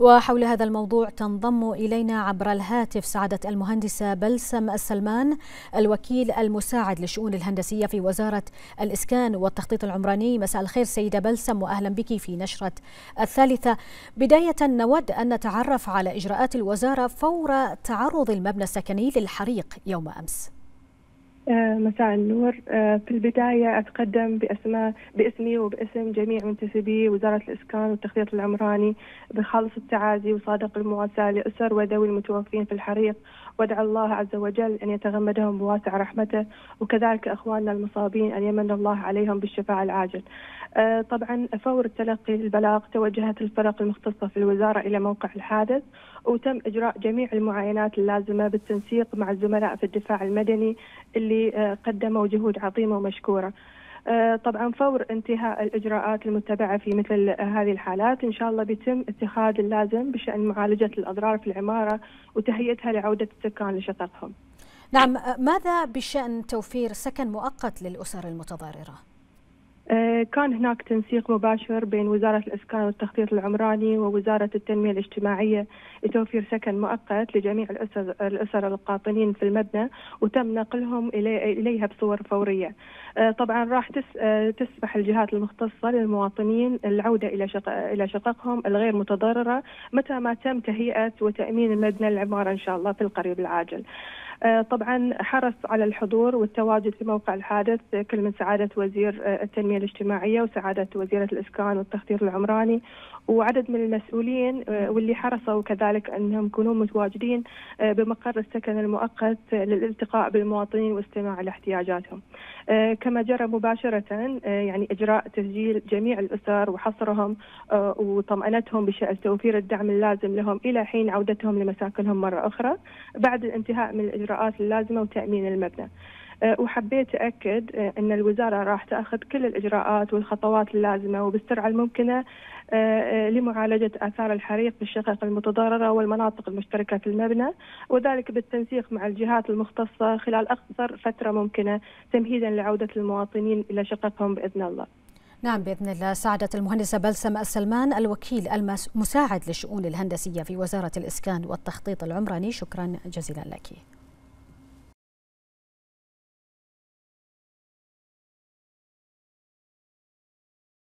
وحول هذا الموضوع تنضم إلينا عبر الهاتف سعادة المهندسة بلسم السلمان الوكيل المساعد للشؤون الهندسية في وزارة الإسكان والتخطيط العمراني. مساء الخير سيدة بلسم وأهلا بك في نشرة الثالثة. بداية نود أن نتعرف على إجراءات الوزارة فور تعرض المبنى السكني للحريق يوم أمس. مساء النور. في البداية أتقدم باسمي وباسم جميع منتسبي وزارة الإسكان والتخطيط العمراني بخالص التعازي وصادق المواساة لأسر وذوي المتوفين في الحريق. وأدعو الله عز وجل أن يتغمدهم بواسع رحمته وكذلك أخواننا المصابين أن يمن الله عليهم بالشفاء العاجل. طبعا فور تلقي البلاغ توجهت الفرق المختصة في الوزارة إلى موقع الحادث وتم إجراء جميع المعاينات اللازمة بالتنسيق مع الزملاء في الدفاع المدني اللي قدموا جهود عظيمة ومشكورة طبعا فور انتهاء الإجراءات المتبعة في مثل هذه الحالات إن شاء الله بيتم اتخاذ اللازم بشأن معالجة الأضرار في العمارة وتهيئتها لعودة السكان لشققهم نعم ماذا بشأن توفير سكن مؤقت للأسر المتضررة؟ كان هناك تنسيق مباشر بين وزارة الإسكان والتخطيط العمراني ووزارة التنمية الاجتماعية لتوفير سكن مؤقت لجميع الأسر, الأسر القاطنين في المبنى وتم نقلهم إليها بصور فورية طبعا راح تسمح الجهات المختصة للمواطنين العودة إلى. إلى شققهم الغير متضررة متى ما تم تهيئة وتأمين المبنى العمارة إن شاء الله في القريب العاجل طبعا حرص على الحضور والتواجد في موقع الحادث كل من سعادة وزير التنمية الاجتماعية وسعادة وزيرة الإسكان والتخطيط العمراني وعدد من المسؤولين واللي حرصوا كذلك أنهم يكونون متواجدين بمقر السكن المؤقت للالتقاء بالمواطنين واستماع لاحتياجاتهم كما جرى مباشرة يعني إجراء تسجيل جميع الأسر وحصرهم وطمأنتهم بشأن توفير الدعم اللازم لهم إلى حين عودتهم لمساكنهم مرة أخرى بعد الانتهاء من الإجراءات اللازمة وتأمين المبنى. وحبيت أكد أن الوزارة راح تأخذ كل الإجراءات والخطوات اللازمة وبالسرعة الممكنة لمعالجة آثار الحريق بالشقق المتضررة والمناطق المشتركة في المبنى وذلك بالتنسيق مع الجهات المختصة خلال أقصر فترة ممكنة تمهيدا لعودة المواطنين إلى شققهم بإذن الله. نعم بإذن الله. سعادة المهندسة بلسم السلمان الوكيل المساعد للشؤون الهندسية في وزارة الإسكان والتخطيط العمراني. شكرا جزيلا لك.